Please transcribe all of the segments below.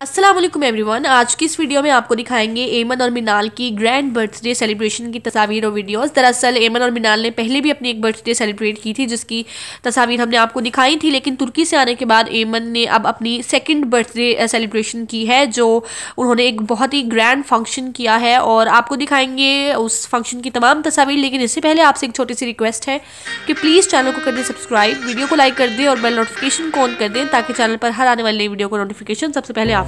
Aslam everyone आज की इस वीडियो में आपको दिखाएँगे एमन और मिनाल की ग्रैंड बर्थडे सेलिब्रेशन की तस्वीर और वीडियोस दरअसल एमन और मिनाल ने पहले भी अपनी एक बर्थडे सेलिब्रेट की थी, जिसकी तस्वीर हमने आपको दिखाई थी, लेकिन तुर्की से आने के बाद एमन ने अब अपनी सेकंड बर्थडे सेलिब्रेशन की है, जो उन्होंने एक बहुत ही ग्रैंड फ़ंक्शन किया है। और आपको दिखाएँगे उस फ़ंक्शन की तमाम तस्वीर, लेकिन इससे पहले आपसे एक छोटी सी रिक्वेस्ट है कि प्लीज़ चैनल को कर दें सब्सक्राइब वीडियो को लाइक कर दें और बेल नोटिफिकेशन को ऑन कर दें, ताकि चैनल पर हर आने वाली वीडियो को नोटिफिकेशन सबसे पहले आप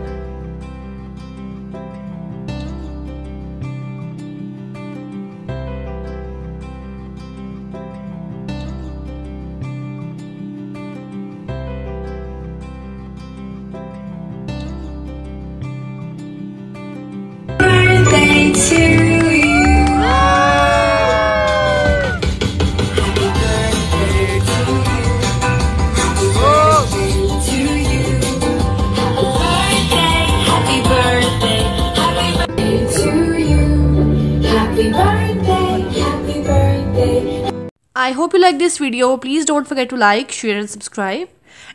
I hope you like this video. Please don't forget to like, share and subscribe.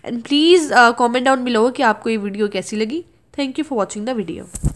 And please uh, comment down below कि आपको ये वीडियो कैसी लगी. Thank you for watching the video.